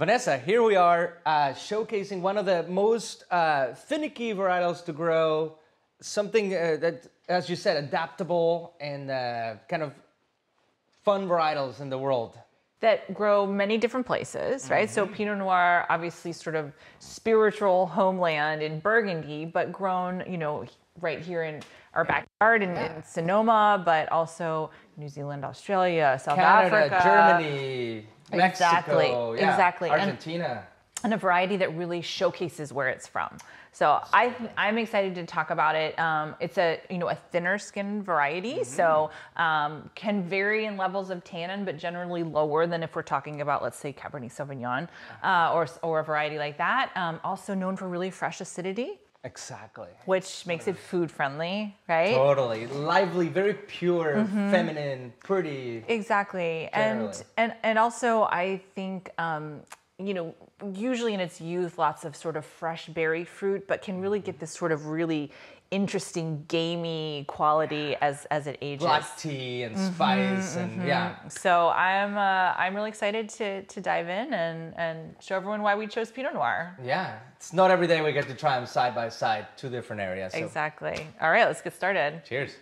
Vanessa, here we are uh, showcasing one of the most uh, finicky varietals to grow, something uh, that, as you said, adaptable and uh, kind of fun varietals in the world. that grow many different places, right? So Pinot Noir, obviously, sort of spiritual homeland in Burgundy, but grown, you know, right here in our backyard in, in Sonoma, but also New Zealand, Australia, South Canada, Africa, Germany, Exactly, Mexico, yeah, exactly. Argentina. and a variety that really showcases where it's from. So I I'm excited to talk about it. Um, it's a you know a thinner skin variety, so um, can vary in levels of tannin, but generally lower than if we're talking about let's say Cabernet Sauvignon uh, or or a variety like that. Um, also known for really fresh acidity, exactly. which makes it food friendly, right? Totally lively, very pure, Mm-hmm. feminine, pretty. Exactly, Generally. and and and also I think um, you know usually in its youth lots of sort of fresh berry fruit, but can really get this sort of really interesting gamey quality as as it ages. Black tea and Mm-hmm, spice and yeah. So I'm uh, I'm really excited to to dive in and and show everyone why we chose Pinot Noir. Yeah, it's not every day we get to try them side by side, two different areas. So Exactly. All right, let's get started. cheers.